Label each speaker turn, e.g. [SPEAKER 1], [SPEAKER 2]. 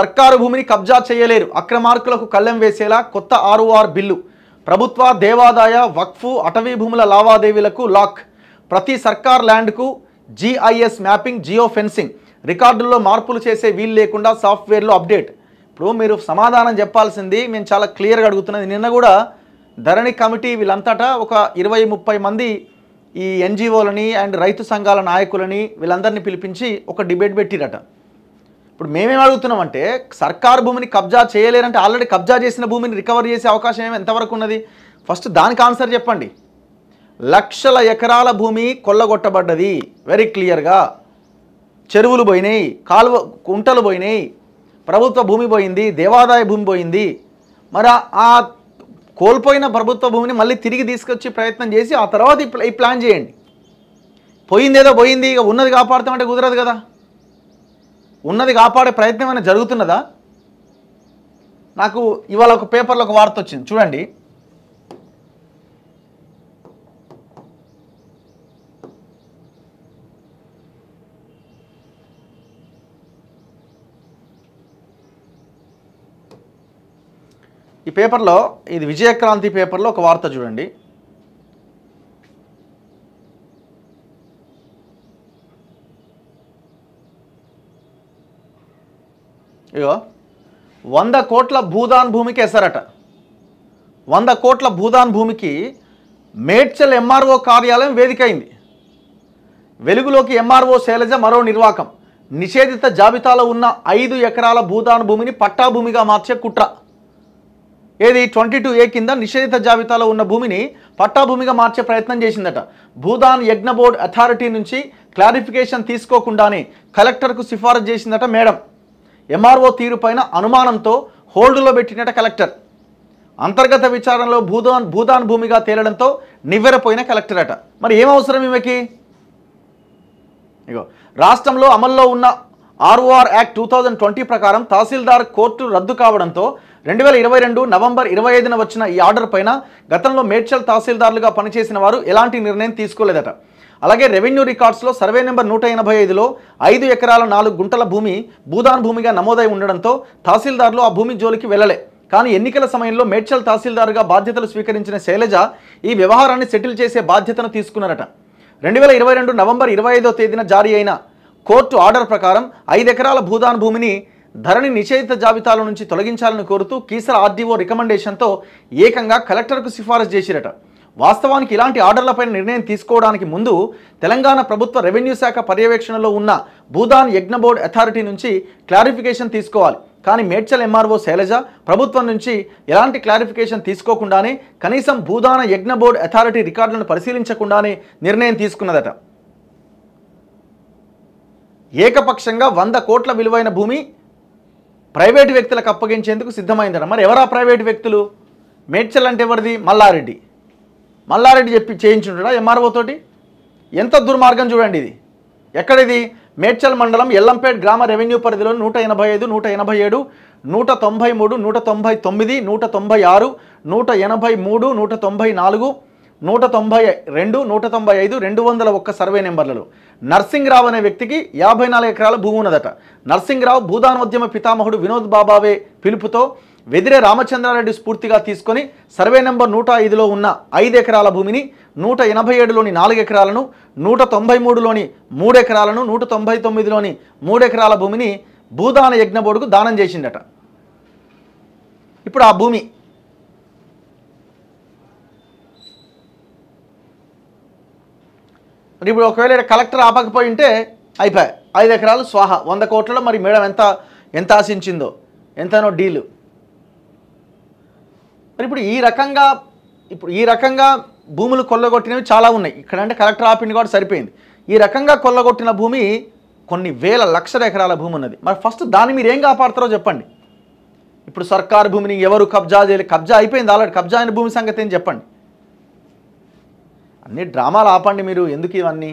[SPEAKER 1] సర్కారు భూమిని కబ్జా చేయలేరు. అక్రమార్కులకు కళ్ళెం వేసేలా కొత్త ఆర్ఓఆర్ బిల్లు. ప్రభుత్వ దేవాదాయ వక్ఫు అటవీ భూముల లావాదేవీలకు లాక్. ప్రతి సర్కార్ ల్యాండ్కు జీఐఎస్ మ్యాపింగ్ జియో ఫెన్సింగ్. రికార్డుల్లో మార్పులు చేసే వీలు లేకుండా సాఫ్ట్వేర్లో అప్డేట్. ఇప్పుడు మీరు సమాధానం చెప్పాల్సింది మేము చాలా క్లియర్గా అడుగుతున్నది. నిన్న కూడా ధరణి కమిటీ వీళ్ళంతటా ఒక ఇరవై ముప్పై మంది ఈ ఎన్జిఓలని అండ్ రైతు సంఘాల నాయకులని వీళ్ళందరినీ పిలిపించి ఒక డిబేట్ పెట్టిరట. ఇప్పుడు మేమేం అడుగుతున్నామంటే సర్కారు భూమిని కబ్జా చేయలేరంటే ఆల్రెడీ కబ్జా చేసిన భూమిని రికవర్ చేసే అవకాశం ఏమి ఎంతవరకు ఉన్నది? ఫస్ట్ దానికి ఆన్సర్ చెప్పండి. లక్షల ఎకరాల భూమి కొల్లగొట్టబడ్డది. వెరీ క్లియర్గా చెరువులు పోయినాయి కాలువ కుంటలు పోయినాయి ప్రభుత్వ భూమి పోయింది దేవాదాయ భూమి పోయింది. మరి ఆ- కోల్పోయిన ప్రభుత్వ భూమిని మళ్ళీ తిరిగి తీసుకొచ్చి ప్రయత్నం చేసి ఆ తర్వాత ఈ ఈ ప్లాన్ చేయండి. పోయిందేదో పోయింది ఇక ఉన్నది కాపాడుతామంటే కుదరదు కదా. ఉన్నది కాపాడే ప్రయత్నం ఏమైనా జరుగుతున్నదా? నాకు ఇవాళ ఒక పేపర్లో ఒక వార్త వచ్చింది. చూడండి. ఈ పేపర్లో ఇది విజయక్రాంతి పేపర్లో ఒక వార్త చూడండి. ఇగో వంద కోట్ల భూదాన్ భూమికి వేశారట వంద కోట్ల భూదాన్ భూమికి మేడ్చల్ ఎంఆర్ఓ కార్యాలయం వేదిక అయింది వెలుగులోకి ఎంఆర్ఓ శైలజ మరో నిర్వాకం. నిషేధిత జాబితాలో ఉన్న ఐదు ఎకరాల భూదాన్ భూమిని పట్టా భూమిగా మార్చే కుట్ర. ఏది ట్వంటీ టూ ఏ కింద నిషేధిత జాబితాలో ఉన్న భూమిని పట్టా భూమిగా మార్చే ప్రయత్నం చేసిందట. భూదాన్ యజ్ఞ బోర్డ్ అథారిటీ నుంచి క్లారిఫికేషన్ తీసుకోకుండానే కలెక్టర్కు సిఫారసు చేసిందట మేడం. ఎంఆర్ఓ తీరుపైన అనుమానంతో హోల్డ్లో పెట్టినట కలెక్టర్. అంతర్గత విచారణలో భూదాన్ భూదాన్ భూమిగా తేలడంతో నివ్వెరపోయిన కలెక్టర్ అట మరి ఏం అవసరం ఈమెకి? ఇగో రాష్ట్రంలో అమల్లో ఉన్న ROR act two thousand twenty ప్రకారం తహసీల్దార్ కోర్టు రద్దు కావడంతో రెండు వేల ఇరవై రెండు నవంబర్ ఇరవై ఐదున వచ్చిన ఈ ఆర్డర్ పైన గతంలో మేడ్చల్ తహసీల్దార్లుగా పనిచేసిన వారు ఎలాంటి నిర్ణయం తీసుకోలేదట. అలాగే రెవెన్యూ రికార్డ్స్లో సర్వే నెంబర్ నూట ఎనభై ఐదులో ఐదు ఎకరాల నాలుగు గుంటల భూమి భూదాన్ భూమిగా నమోదై ఉండడంతో తహసీల్దార్లు ఆ భూమి జోలికి వెళ్ళలే. కానీ ఎన్నికల సమయంలో మేడ్చల్ తహసీల్దారుగా బాధ్యతలు స్వీకరించిన శైలజ ఈ వ్యవహారాన్ని సెటిల్ చేసే బాధ్యతను తీసుకున్నారట. రెండు వేల ఇరవై రెండు నవంబర్ ఇరవై ఐదో తేదీన జారీ అయిన కోర్టు ఆర్డర్ ప్రకారం ఐదు ఎకరాల భూదాన్ భూమిని ధరణి నిషేధిత జాబితాల నుంచి తొలగించాలని కోరుతూ కీసర ఆర్డీఓ రికమెండేషన్తో ఏకంగా కలెక్టర్కు సిఫారసు చేసిరట. వాస్తవానికి ఇలాంటి ఆర్డర్లపై నిర్ణయం తీసుకోవడానికి ముందు తెలంగాణ ప్రభుత్వ రెవెన్యూ శాఖ పర్యవేక్షణలో ఉన్న భూదాన్ యజ్ఞ బోర్డ్ అథారిటీ నుంచి క్లారిఫికేషన్ తీసుకోవాలి. కానీ మేడ్చల్ ఎంఆర్ఓ శైలజ ప్రభుత్వం నుంచి ఎలాంటి క్లారిఫికేషన్ తీసుకోకుండానే కనీసం భూదాన యజ్ఞ బోర్డ్ అథారిటీ రికార్డులను పరిశీలించకుండానే నిర్ణయం తీసుకున్నదట. ఏకపక్షంగా వంద కోట్ల విలువైన భూమి ప్రైవేటు వ్యక్తులకు అప్పగించేందుకు సిద్ధమైందట. మరి ఎవరా ప్రైవేటు వ్యక్తులు? మేడ్చల్ అంటే ఎవరిది? మల్లారెడ్డి. మల్లారెడ్డి చెప్పి చేయించుంటాడా ఎంఆర్ఓ తోటి? ఎంత దుర్మార్గం చూడండి ఇది. ఎక్కడిది మేడ్చల్ మండలం ఎల్లంపేట్ గ్రామ రెవెన్యూ పరిధిలో నూట ఎనభై ఐదు నూట ఎనభై ఏడు నూట తొంభై మూడు నూట తొంభై తొమ్మిది నూట తొంభై ఆరు నూట ఎనభై మూడు నూట తొంభై నాలుగు నూట తొంభై రెండు నూట తొంభై ఐదు రెండు వందల ఒక్క సర్వే నెంబర్లలో. నర్సింగ్రావు అనే వ్యక్తికి యాభై నాలుగు ఎకరాల భూమి ఉన్నదట. నర్సింగ్రావు భూదానోద్యమ పితామహుడు వినోద్ బాబావే పిలుపుతో వెదిరే రామచంద్రారెడ్డి స్ఫూర్తిగా తీసుకొని సర్వే నెంబర్ నూట ఐదులో ఉన్న ఐదు ఎకరాల భూమిని నూట ఎనభై ఏడులోని నాలుగు ఎకరాలను నూట తొంభై మూడులోని మూడు ఎకరాలను నూట తొంభై తొమ్మిదిలోని మూడు ఎకరాల భూమిని భూదాన యజ్ఞబోర్డుకు దానం చేసిందట ఇప్పుడు ఆ భూమి ఇప్పుడు ఒకవేళ కలెక్టర్ ఆపకపోయి ఉంటే అయిపోయాయి. ఐదు ఎకరాలు స్వాహ. వంద కోట్లలో మరి మేడం ఎంత ఎంత ఆశించిందో ఎంతనో డీలు. మరి ఇప్పుడు ఈ రకంగా ఇప్పుడు ఈ రకంగా భూములు కొల్లగొట్టినవి చాలా ఉన్నాయి. ఇక్కడ అంటే కలెక్టర్ ఆపింది కూడా సరిపోయింది. ఈ రకంగా కొల్లగొట్టిన భూమి కొన్ని వేల లక్షల ఎకరాల భూమి ఉన్నది. మరి ఫస్ట్ దాన్ని మీరు ఏం కాపాడతారో చెప్పండి. ఇప్పుడు సర్కారు భూమిని ఎవరు కబ్జా చేయలేదు కబ్జా అయిపోయింది ఆల్రెడీ. కబ్జా అయిన భూమి సంగతి ఏం చెప్పండి. అన్ని డ్రామాలు ఆపండి మీరు. ఎందుకు ఇవన్నీ?